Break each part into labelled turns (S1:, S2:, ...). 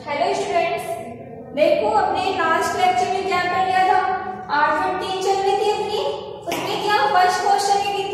S1: Hello students देखो, अपने last lecture में क्या कर लिया था? आठ फिफ्टीन चल रही थी अपनी उसमें क्या फ़र्स्ट क्वेश्चन में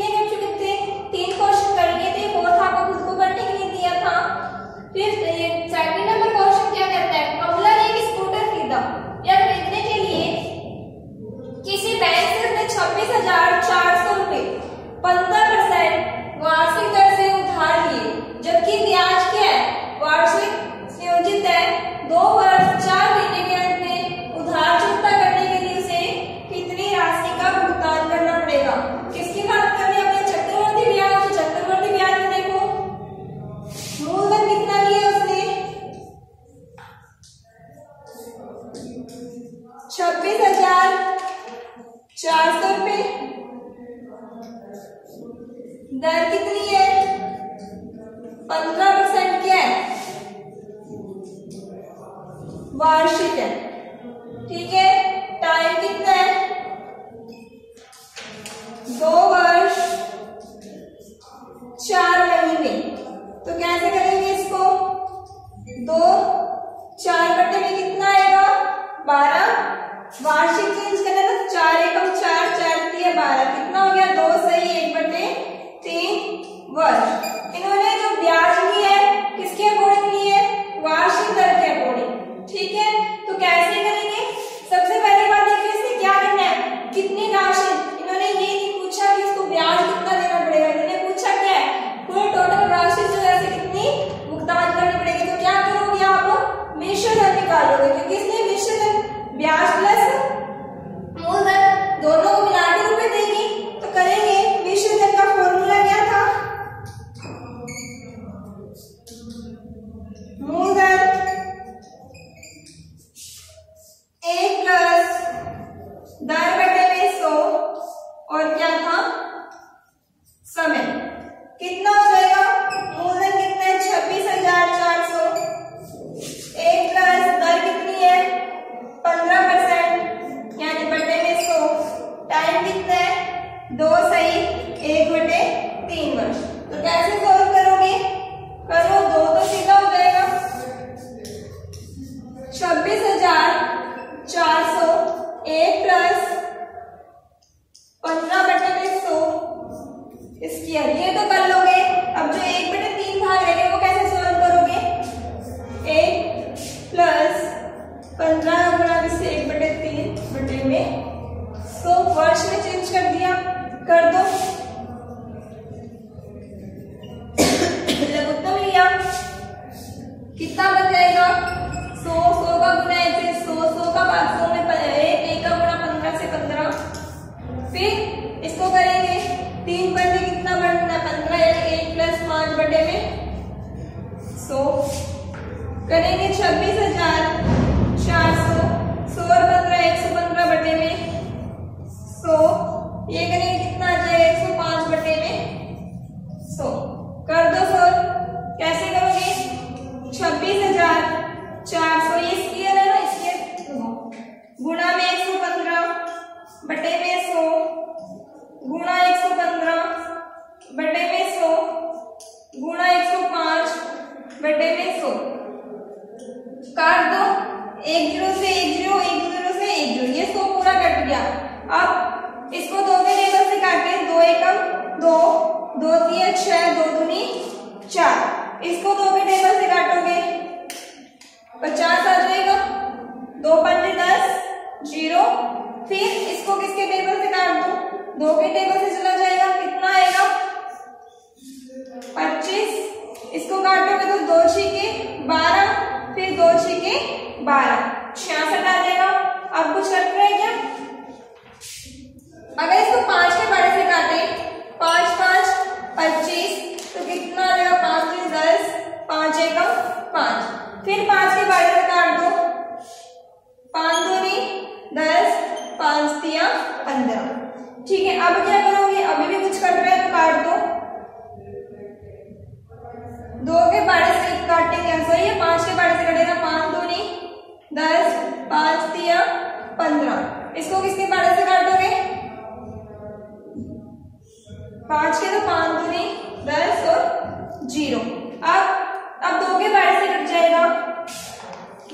S1: So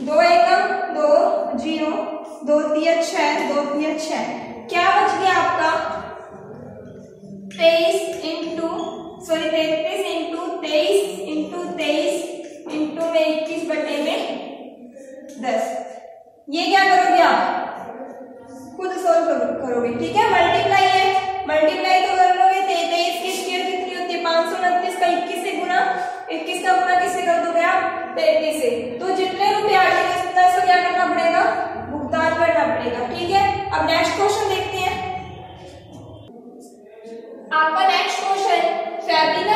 S1: दो एकम, दो ज़ीरो, दो तीन छह, दो तीन छह। क्या बच गया आपका? तेईस इंटू सॉरी तैतीस इंटू तेईस इंटू तेईस इंटू में इक्कीस बटे में दस। ये क्या करोगे आप? खुद सोल्व करोगे, ठीक है? मल्टीप्लाई है मल्टीप्लाई तो कर लोगे, तेईस की स्क्वायर कितनी होती है? पाँच सौ उनतीस का इक्कीस से गुना इक्कीस का गुना तैतीस से। तो जितने रुपए आ जाएँगे उतना से क्या करना पड़ेगा, भुगतान करना पड़ेगा, ठीक है? अब नेक्स्ट क्वेश्चन देखते हैं। आपका नेक्स्ट क्वेश्चन फैबिना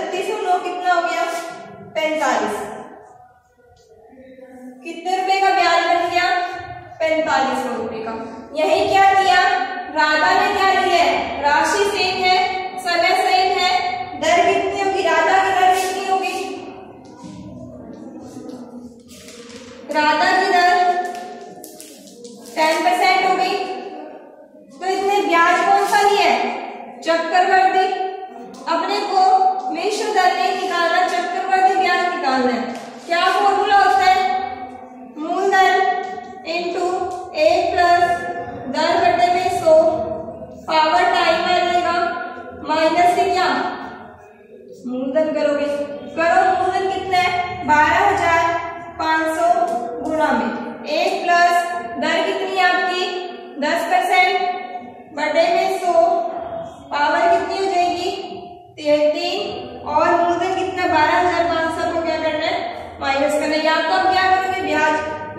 S1: छत्तीस और नौ कितना हो गया? पैंतालीस। कितने रुपए का ब्याज बन गया? पैंतालीस सौ रुपए का। यही क्या किया? राधा ने क्या लिया है? राशि सेम है, समय सेम है, दर कितनी होगी? राधा की दर कितनी होगी? राधा की दर टेन परसेंट होगी। तो इसने ब्याज कौन सा लिया है? चक्रवर्ती ब्याज है।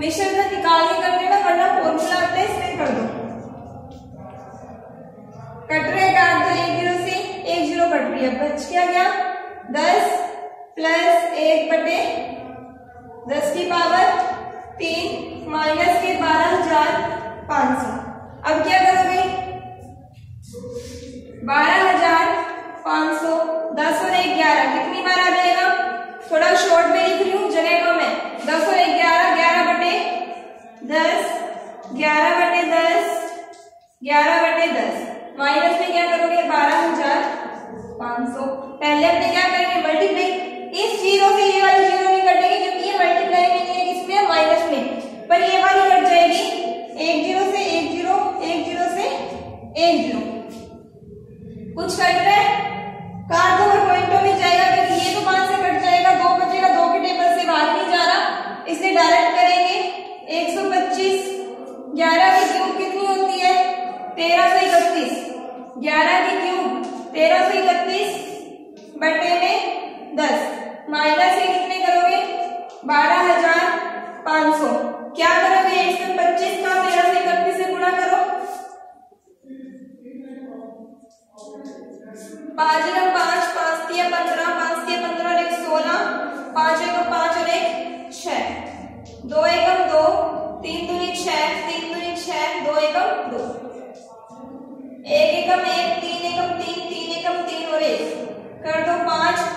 S1: ब्याज विषय में निकाल के कर देना वरना फॉर्मूला आता है इसमें कर दो कट रहे काट दो एक ज़ीरो से एक ज़ीरो कट रही है बच क्या गया दस प्लस एक बटे दस की पावर तीन माइनस के बारह हज़ार पाँच सौ अब क्या करोगे बारह हज़ार पाँच सौ दस और एक ग्यारह। कितनी बार आ जाएगा? थोड़ा शॉर्ट में लिख रही हूँ जगह कम है। दस और एक ग्यारह दस, ग्यारह बटे दस, ग्यारह बटे दस। माइनस में क्या करोगे? बारह हज़ार पाँच सौ। पहले अपने क्या करेंगे? मल्टीप्लाई इस ज़ीरो से ये वाली ज़ीरो नहीं कटेगी क्योंकि ये मल्टीप्लाई में नहीं है किसमें? माइनस में। पर ये वाली कट जाएगी। एक ज़ीरो से एक ज़ीरो एक ज़ीरो से एक ज़ीरो। कुछ काट तेरह सौ इकतीस बटे में दस। माइनस ये कितने करोगे? बारह हज़ार पाँच सौ। क्या करोगे? एक सौ पच्चीस का तेरह सौ इकतीस से गुणा करो। पाँच एक पाँच पाँच तीन पंद्रह, पाँच तीन पंद्रह और एक सोलह। पाँच एक पाँच और एक छह। दो एकम दो, तीन दूनी छह, तीन दूनी छह, दो एकम दो। एक एकम एक कर दो पाँच।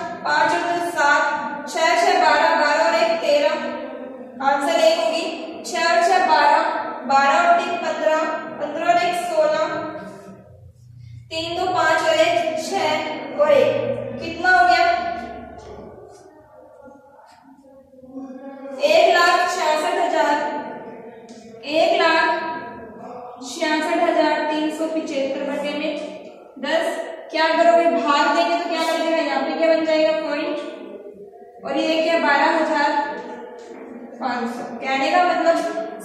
S1: पाँच सौ। कहने का मतलब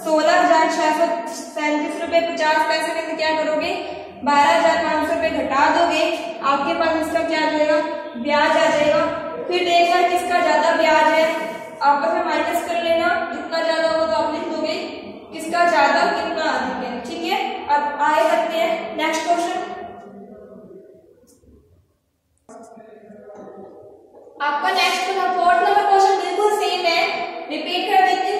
S1: सोलह हज़ार छह सौ सैंतीस रूपए पचास पैसे में से क्या करोगे? बारह हज़ार पाँच सौ रुपये घटा दोगे। आपके पास इसका क्या आ जाएगा? ब्याज आ जाएगा। फिर देखना किसका ज़्यादा ब्याज है। आपस में माइनस कर लेना। जितना ज़्यादा होगा तो आप लिख दोगे। किसका ज़्यादा, कितना अधिक है। ठीक है? अब आए करते हैं। नेक्स्ट क्वेश्चन आपका नेक्स्ट फोर्थ नंबर क्वेश्चन बिल्कुल सेम है। रिपीट कर देती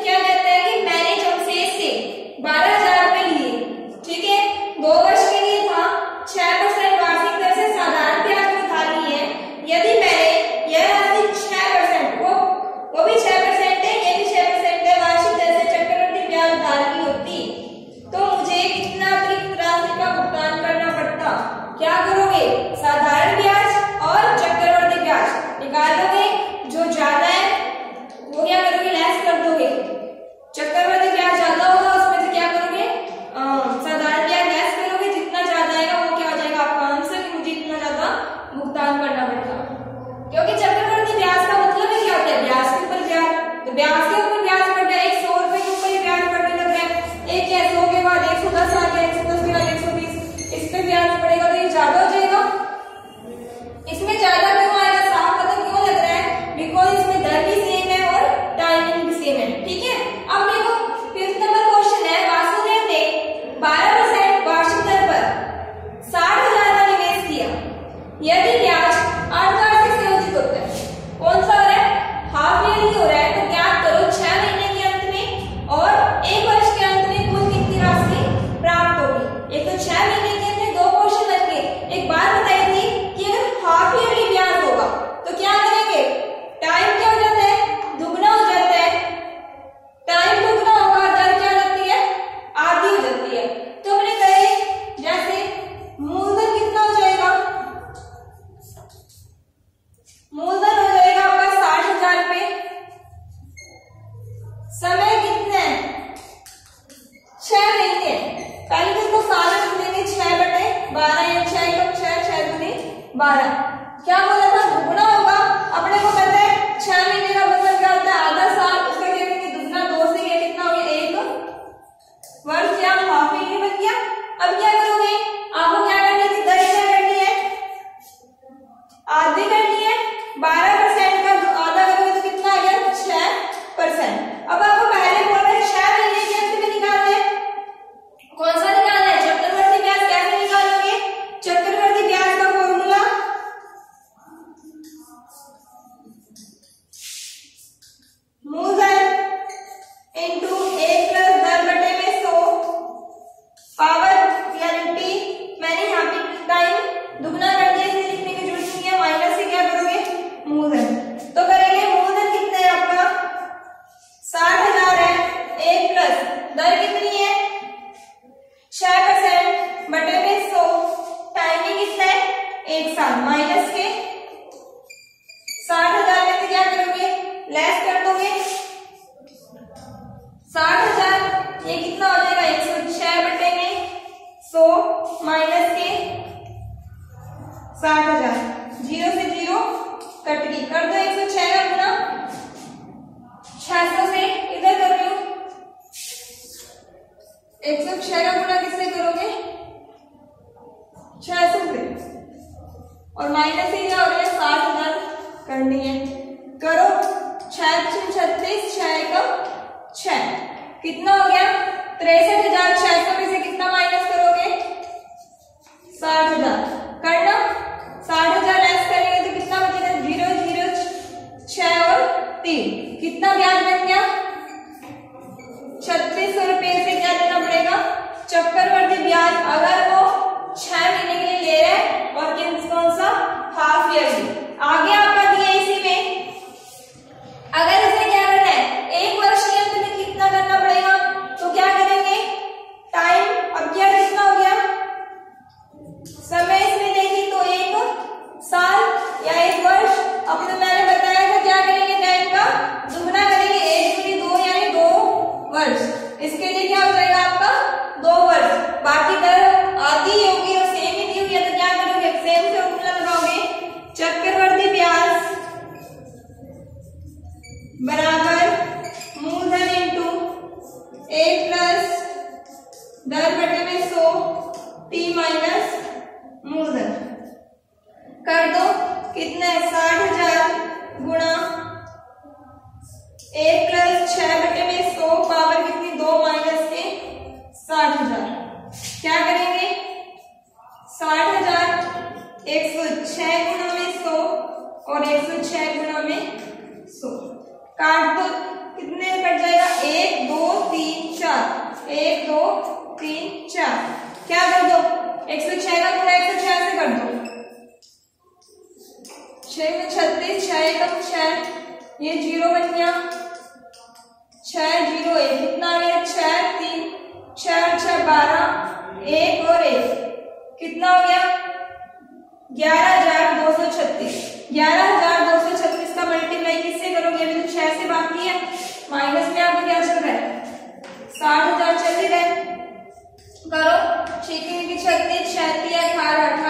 S1: बारह। क्या हो बटे में सो टाइमिंग कितना है एक साल माइनस के साठ हज़ार में से क्या करोगे? लेस कर दोगे? साठ हज़ार, ये कितना हो जाएगा? एक सौ छह बटे में सो माइनस के साठ हज़ार। ज़ीरो से ज़ीरो कट गई। कर दो एक सौ छह का गुना छह सौ से इधर कर रही हूँ। एक सौ छह का गुना और माइनस ये हो रहा है साठ हज़ार करनी है। करो छत्तीस, छह एकम छह। कितना हो गया? तिरसठ हज़ार छह सौ में से कितना माइनस करोगे? साठ हज़ार। करना। साठ हज़ार लेस करेंगे तो कितना बचेगा? ज़ीरो ज़ीरो छ और तीन। कितना ब्याज बन गया? छत्तीस सौ रुपए से क्या देना पड़ेगा। चक्करवर्ती ब्याज अगर वो छह महीने के लिए ले रहे हैं हाफ़ ईयरली आगे आपका दर बटे में सौ टी माइनस मूलधन कर दो कितना है साठ हज़ार गुणा एक प्लस छह बटे में सौ पावर कितनी दो माइनस के साठ हज़ार क्या करेंगे साठ हज़ार एक सौ छह गुणा में सौ और एक सौ छह गुणा में सौ काट दो कितने कट जाएगा एक दो तीन चार एक दो तीन, चार। क्या कर दो? एक सौ छह का गुणा एक सौ छह से कर दो। छह छत्तीस, छह एकम छह। ये ज़ीरो बन गया। छह ज़ीरो एक। कितना आ गया? छह, तीन। छह छह, बारह। एक और एक। कितना हो गया? ग्यारह हज़ार दो सौ छत्तीस। ग्यारह हज़ार दो सौ छत्तीस का मल्टीप्लाई किससे करोगे? अभी तो छह से बाकी है। माइनस में आपको क्या चल रहा है? साठ हज़ार चल ही। रहे करो। छह की शक्ति खार अठारह